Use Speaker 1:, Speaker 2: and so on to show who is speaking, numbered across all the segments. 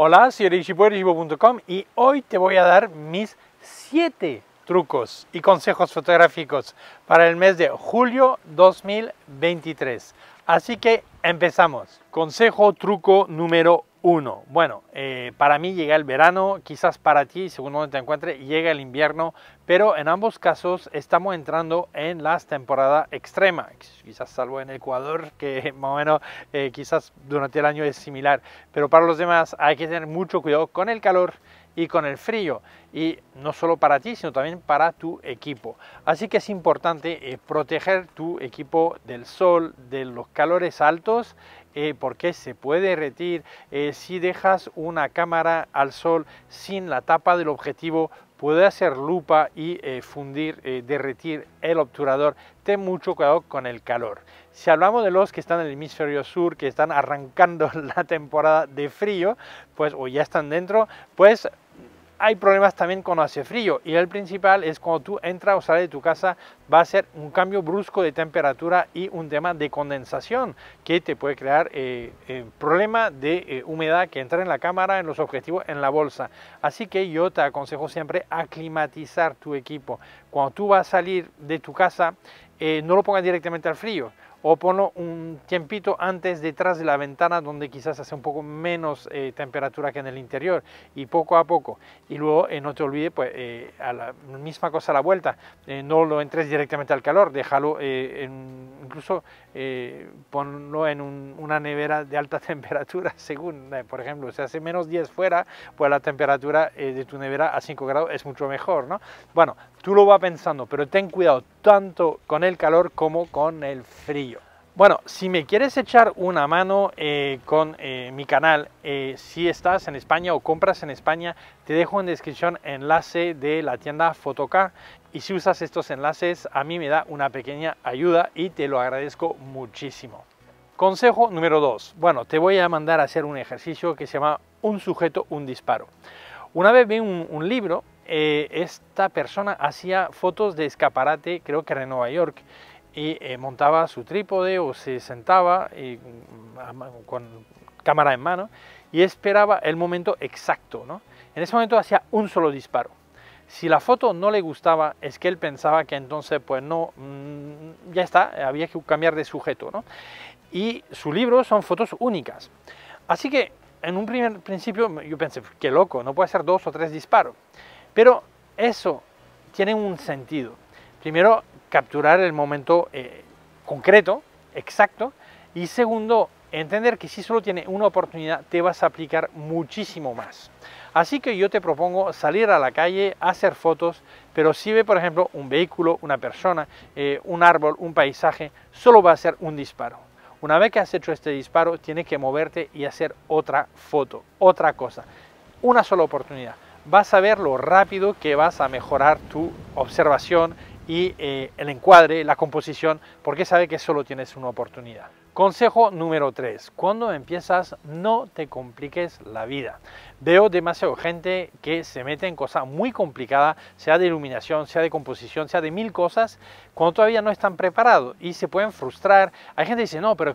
Speaker 1: Hola, soy erichipo.com y hoy te voy a dar mis 7 trucos y consejos fotográficos para el mes de julio 2023. Así que empezamos. Consejo truco número uno, bueno, eh, para mí llega el verano, quizás para ti, según donde te encuentres, llega el invierno, pero en ambos casos estamos entrando en las temporadas extremas, quizás salvo en Ecuador, que más o menos eh, quizás durante el año es similar, pero para los demás hay que tener mucho cuidado con el calor y con el frío y no solo para ti sino también para tu equipo así que es importante eh, proteger tu equipo del sol de los calores altos eh, porque se puede derretir eh, si dejas una cámara al sol sin la tapa del objetivo puede hacer lupa y fundir, derretir el obturador. Ten mucho cuidado con el calor. Si hablamos de los que están en el hemisferio sur, que están arrancando la temporada de frío, pues o ya están dentro, pues hay problemas también cuando hace frío y el principal es cuando tú entras o sales de tu casa va a ser un cambio brusco de temperatura y un tema de condensación que te puede crear eh, eh problema de eh, humedad que entra en la cámara, en los objetivos, en la bolsa. Así que yo te aconsejo siempre aclimatizar tu equipo. Cuando tú vas a salir de tu casa, eh, no lo pongas directamente al frío o ponlo un tiempito antes detrás de la ventana donde quizás hace un poco menos eh, temperatura que en el interior y poco a poco. Y luego eh, no te olvides pues a la misma cosa a la vuelta no lo entres directamente al calor déjalo incluso ponlo en una nevera de alta temperatura según por ejemplo si hace menos 10 fuera pues la temperatura de tu nevera a 5 grados es mucho mejor no bueno tú lo vas pensando pero ten cuidado tanto con el calor como con el frío bueno, si me quieres echar una mano eh, con eh, mi canal, eh, si estás en España o compras en España, te dejo en descripción enlace de la tienda Fotoca y si usas estos enlaces a mí me da una pequeña ayuda y te lo agradezco muchísimo. Consejo número 2. Bueno, te voy a mandar a hacer un ejercicio que se llama un sujeto, un disparo. Una vez vi un, libro, esta persona hacía fotos de escaparate, creo que era en Nueva York, y eh, montaba su trípode o se sentaba mm, con cámara en mano y esperaba el momento exacto. ¿no? En ese momento hacía un solo disparo. Si la foto no le gustaba, es que él pensaba que entonces, pues no, mm, ya está, había que cambiar de sujeto. ¿no? Y su libro son fotos únicas. Así que en un primer principio yo pensé, qué loco, no puede ser dos o tres disparos. Pero eso tiene un sentido. Primero, capturar el momento eh, concreto, exacto, y segundo, entender que si solo tiene una oportunidad, te vas a aplicar muchísimo más. Así que yo te propongo salir a la calle, hacer fotos, pero si ve, por ejemplo, un vehículo, una persona, eh, un árbol, un paisaje, solo va a ser un disparo. Una vez que has hecho este disparo, tienes que moverte y hacer otra foto, otra cosa. Una sola oportunidad. Vas a ver lo rápido que vas a mejorar tu observación y eh, el encuadre, la composición, porque sabe que solo tienes una oportunidad. Consejo número 3. Cuando empiezas, no te compliques la vida. Veo demasiado gente que se mete en cosas muy complicadas, sea de iluminación, sea de composición, sea de mil cosas, cuando todavía no están preparados y se pueden frustrar. Hay gente que dice, no, pero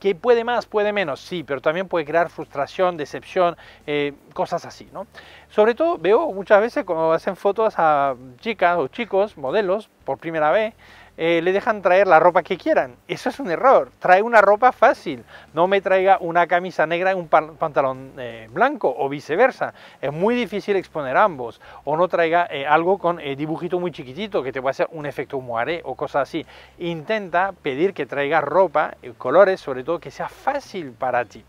Speaker 1: que puede más, puede menos. Sí, pero también puede crear frustración, decepción, eh, cosas así, ¿no? Sobre todo veo muchas veces cuando hacen fotos a chicas o chicos, modelos, por primera vez, eh, le dejan traer la ropa que quieran. Eso es un error. Trae una ropa fácil. No me traiga una camisa negra y un pantalón eh, blanco o viceversa. Es muy difícil exponer ambos. O no traiga eh, algo con dibujito muy chiquitito que te puede hacer un efecto moaré o cosas así. Intenta pedir que traiga ropa, colores, sobre todo que sea fácil para ti.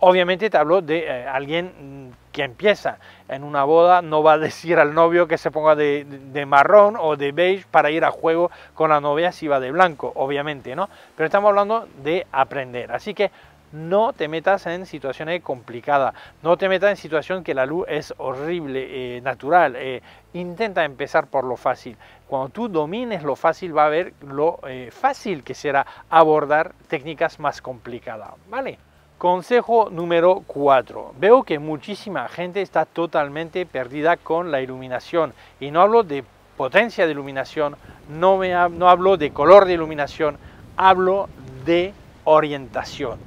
Speaker 1: Obviamente te hablo de alguien empieza en una boda, no va a decir al novio que se ponga de, marrón o de beige para ir a juego con la novia si va de blanco, obviamente, ¿no? Pero estamos hablando de aprender, así que no te metas en situaciones complicadas, no te metas en situación que la luz es horrible, eh, natural, eh, intenta empezar por lo fácil. Cuando tú domines lo fácil va a ver lo fácil que será abordar técnicas más complicadas, ¿vale? Consejo número 4. Veo que muchísima gente está totalmente perdida con la iluminación. Y no hablo de potencia de iluminación, no, me, no hablo de color de iluminación, hablo de orientación.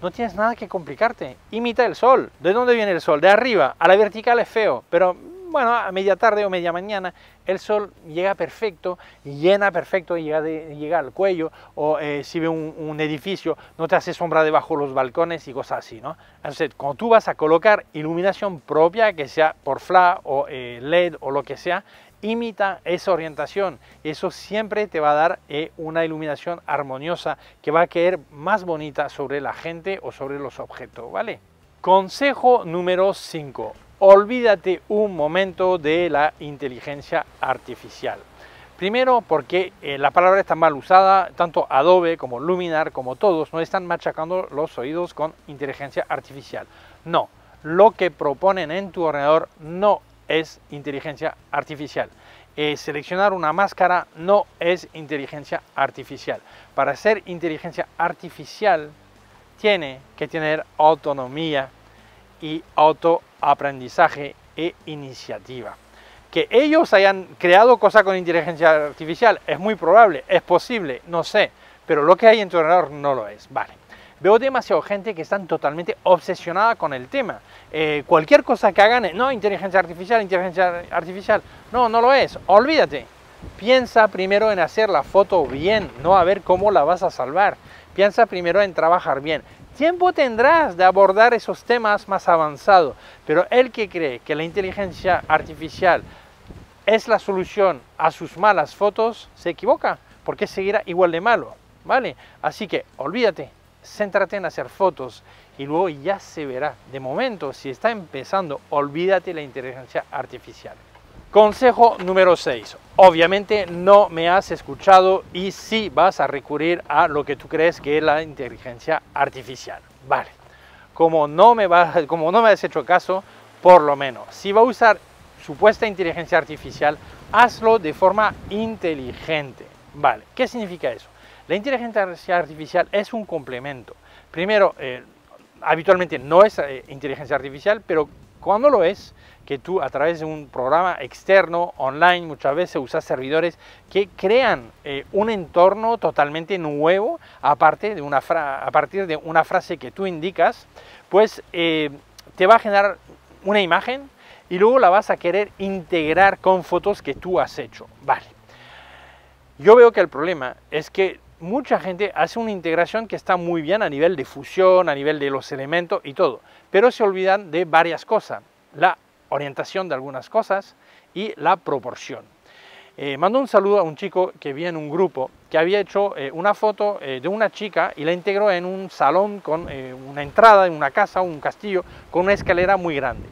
Speaker 1: no tienes nada que complicarte. Imita el sol. ¿De dónde viene el sol? De arriba. A la vertical es feo, pero bueno, a media tarde o media mañana el sol llega perfecto, llena perfecto, llega, llega al cuello, o eh, si ve un, edificio, no te hace sombra debajo los balcones y cosas así, ¿no? Entonces, cuando tú vas a colocar iluminación propia, que sea por FLA o eh, LED o lo que sea, imita esa orientación. Eso siempre te va a dar eh, una iluminación armoniosa que va a caer más bonita sobre la gente o sobre los objetos, ¿vale? Consejo número 5. Olvídate un momento de la inteligencia artificial. Primero porque eh, la palabra está mal usada, tanto Adobe como Luminar como todos no están machacando los oídos con inteligencia artificial. No, lo que proponen en tu ordenador no es inteligencia artificial. Eh, seleccionar una máscara no es inteligencia artificial. Para ser inteligencia artificial tiene que tener autonomía y autoaprendizaje e iniciativa. Que ellos hayan creado cosas con inteligencia artificial es muy probable, es posible, no sé, pero lo que hay en tu ordenador no lo es. Vale. Veo demasiado gente que están totalmente obsesionada con el tema. Eh, cualquier cosa que hagan, no, inteligencia artificial, inteligencia artificial. No, no lo es. Olvídate. Piensa primero en hacer la foto bien, no a ver cómo la vas a salvar. Piensa primero en trabajar bien. Tiempo tendrás de abordar esos temas más avanzados, pero el que cree que la inteligencia artificial es la solución a sus malas fotos, se equivoca, porque seguirá igual de malo, ¿vale? Así que olvídate, céntrate en hacer fotos y luego ya se verá. De momento, si está empezando, olvídate la inteligencia artificial. Consejo número 6. Obviamente no me has escuchado y sí vas a recurrir a lo que tú crees que es la inteligencia artificial. Vale. Como no me, como no me has hecho caso, por lo menos, si va a usar supuesta inteligencia artificial, hazlo de forma inteligente. Vale. ¿Qué significa eso? La inteligencia artificial es un complemento. Primero, eh, habitualmente no es eh, inteligencia artificial, pero cuando lo es, que tú a través de un programa externo, online, muchas veces usas servidores que crean eh, un entorno totalmente nuevo a partir de una frase que tú indicas, pues te va a generar una imagen y luego la vas a querer integrar con fotos que tú has hecho. Vale. Yo veo que el problema es que mucha gente hace una integración que está muy bien a nivel de fusión, a nivel de los elementos y todo, pero se olvidan de varias cosas, la orientación de algunas cosas y la proporción. Eh, mando un saludo a un chico que vi en un grupo que había hecho eh, una foto eh, de una chica y la integró en un salón con una entrada en una casa, un castillo, con una escalera muy grande.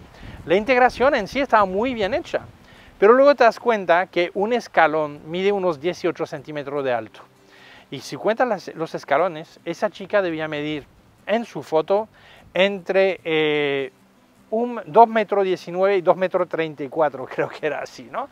Speaker 1: La integración en sí estaba muy bien hecha, pero luego te das cuenta que un escalón mide unos 18 centímetros de alto y si cuentas los escalones, esa chica debía medir en su foto entre eh, un 2 metros 19 y 2 metros 34, creo que era así, ¿no?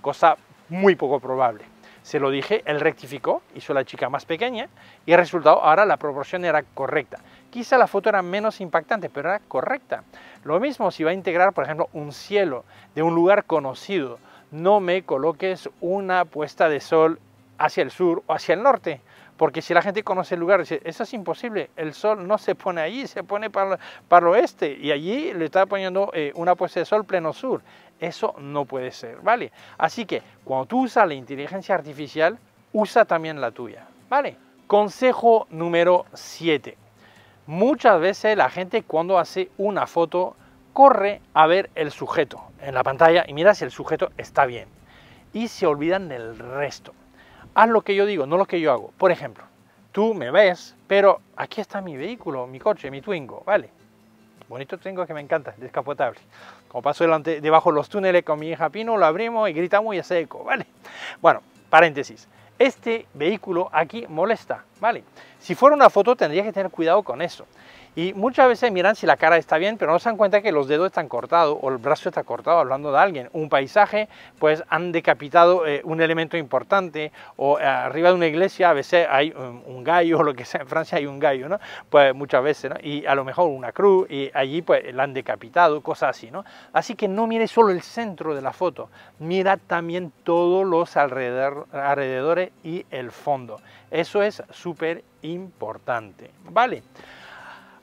Speaker 1: Cosa muy poco probable. Se lo dije, él rectificó, hizo la chica más pequeña y el resultado, ahora la proporción era correcta. Quizá la foto era menos impactante, pero era correcta. Lo mismo si va a integrar, por ejemplo, un cielo de un lugar conocido. No me coloques una puesta de sol hacia el sur o hacia el norte. Porque si la gente conoce el lugar, dice, eso es imposible, el sol no se pone allí, se pone para, para el oeste y allí le está poniendo eh, una puesta de sol pleno sur. Eso no puede ser, ¿vale? Así que cuando tú usas la inteligencia artificial, usa también la tuya, ¿vale? Consejo número 7. Muchas veces la gente cuando hace una foto corre a ver el sujeto en la pantalla y mira si el sujeto está bien. Y se olvidan del resto haz lo que yo digo, no lo que yo hago. Por ejemplo, tú me ves, pero aquí está mi vehículo, mi coche, mi Twingo, ¿vale? Bonito Twingo que me encanta, descapotable. Como paso delante, debajo de los túneles con mi hija Pino, lo abrimos y gritamos y hace eco, ¿vale? Bueno, paréntesis. Este vehículo aquí molesta, ¿vale? Si fuera una foto tendría que tener cuidado con eso. Y muchas veces miran si la cara está bien, pero no se dan cuenta que los dedos están cortados o el brazo está cortado hablando de alguien. Un paisaje, pues han decapitado eh, un elemento importante o eh, arriba de una iglesia a veces hay un, gallo o lo que sea, en Francia hay un gallo, ¿no? Pues muchas veces, ¿no? Y a lo mejor una cruz y allí pues la han decapitado, cosas así, ¿no? Así que no mire solo el centro de la foto, mira también todos los alrededor, alrededores y el fondo. Eso es súper importante, ¿vale?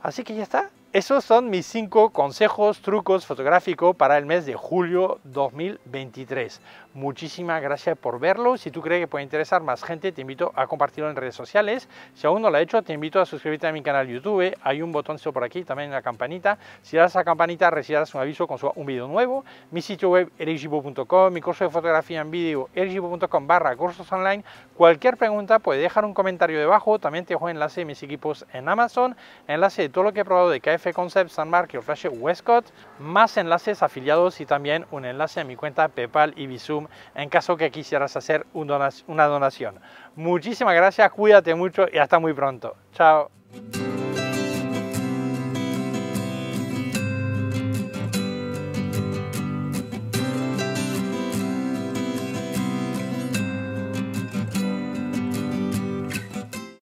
Speaker 1: Así que ya está. Esos son mis cinco consejos, trucos fotográficos para el mes de julio 2023. Muchísimas gracias por verlo. Si tú crees que puede interesar más gente, te invito a compartirlo en redes sociales. Si aún no lo has hecho, te invito a suscribirte a mi canal YouTube. Hay un botón por aquí, también la campanita. Si das a la campanita, recibirás un aviso con un video nuevo. Mi sitio web erigibo.com, mi curso de fotografía en vídeo erigibo.com barra cursos online. Cualquier pregunta puede dejar un comentario debajo. También te dejo enlace de mis equipos en Amazon, enlace de todo lo que he probado de KF Concept, Sunmark y Flash Westcott, más enlaces afiliados y también un enlace a mi cuenta PayPal y Visum en caso que quisieras hacer una donación. Muchísimas gracias, cuídate mucho y hasta muy pronto. Chao.